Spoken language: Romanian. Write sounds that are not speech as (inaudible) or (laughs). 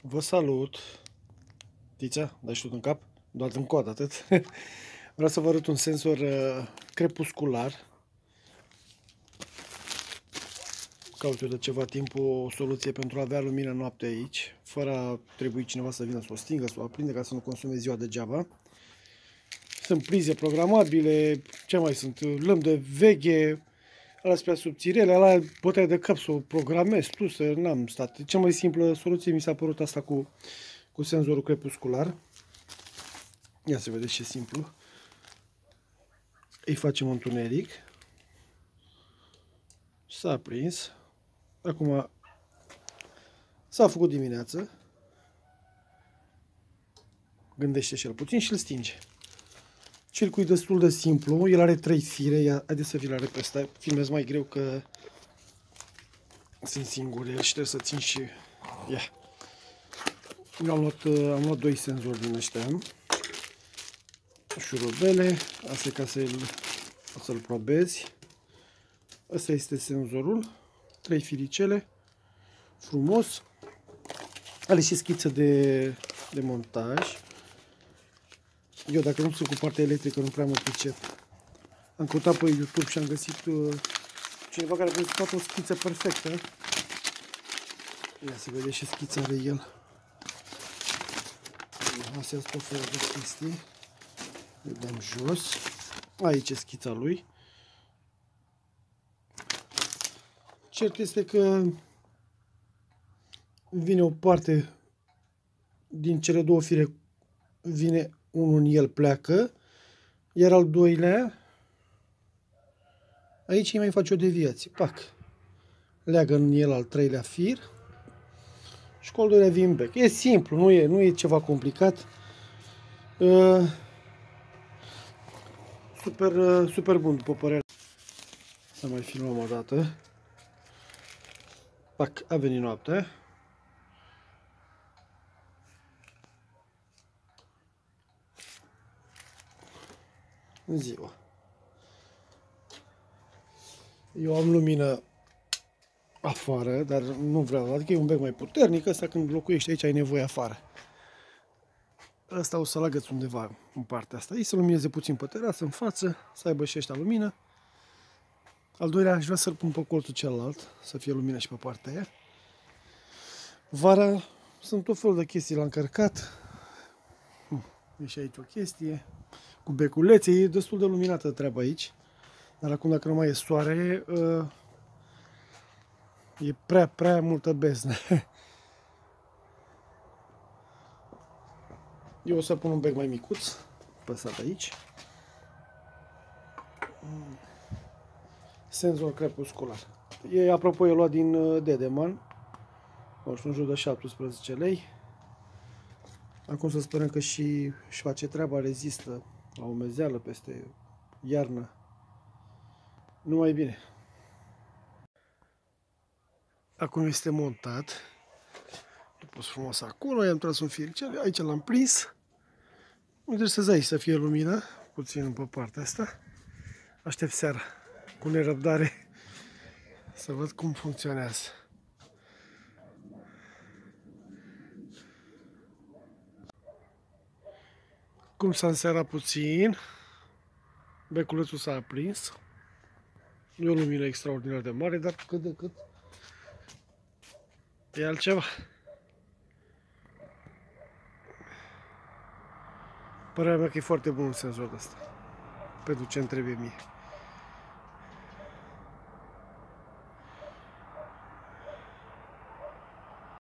Vă salut! Tița, dai și tu în cap? Doar în coadă, atât. (laughs) Vreau să vă arăt un senzor uh, crepuscular. Caut eu de ceva timp o soluție pentru a avea lumină noapte aici, fără a trebui cineva să vină să o stingă, să o aprinde, ca să nu consume ziua degeaba. Sunt prize programabile, ce mai sunt? Lăm de veghe, alea spre subțirele, ala puteai de cap să o programezi tu, să n-am stat. Cea mai simplă soluție mi s-a părut asta cu, cu senzorul crepuscular. Ia să vedeți ce simplu. Îi facem întuneric. S-a prins. Acum s-a făcut dimineață. Gândește și el puțin și îl stinge. Circuit destul de simplu, el are trei fire, ia, haideți să vi la repede, filmez mai greu că sunt singur el și trebuie să țin și... Ia. Eu am luat, am luat doi senzori din ăștia. Șurubele, asta e ca să-l să probezi. Asta este senzorul, trei firicele, frumos. Are și schiță de, de montaj. Eu, dacă nu sunt cu partea electrică, nu prea mă pricep. Am căutat pe YouTube și am găsit uh, cineva care a prezentat o schiță perfectă. Ia să vedem ce schiță are el. Astea sunt tot felul de chestii. Le dăm jos. Aici e schița lui. Cert este că vine o parte din cele două fire vine unul în el pleacă, iar al doilea, aici îi mai face o deviație. Pac. Leagă în el al treilea fir și cu al doilea vin back. E simplu, nu e, nu e ceva complicat. Uh, super, uh, super bun, după părerea. Să mai filmăm o dată. Pac, a venit noaptea. Ziua. Eu am lumină afară, dar nu vreau, adică e un bec mai puternic, ăsta când locuiești aici ai nevoie afară. Ăsta o să-l agăți undeva în partea asta. Ei să lumineze puțin pe terasă, în față, să aibă și ăștia lumină. Al doilea aș vrea să-l pun pe colțul celălalt, să fie lumină și pe partea aia. Vara sunt tot felul de chestii la încărcat. Hm, e și aici o chestie cu beculețe. E destul de luminată treaba aici. Dar acum dacă nu mai e soare, uh, e prea, prea multă beznă. (laughs) Eu o să pun un bec mai micuț, păsat aici. Senzor crepuscular. E, apropo, e luat din uh, Dedeman. O știu, în jur de 17 lei. Acum să sperăm că și își face treaba, rezistă la umezeală peste iarnă. Numai bine. Acum este montat. După frumos acolo, i-am tras un firicel, aici l-am prins. Interesează aici să fie lumină, puțin pe partea asta. Aștept seara cu nerăbdare să văd cum funcționează. Cum s-a înserat puțin, beculețul s-a aprins. Nu e o lumină extraordinar de mare, dar cât de cât e altceva. Părerea mea că e foarte bun senzorul ăsta. Pentru ce îmi trebuie mie.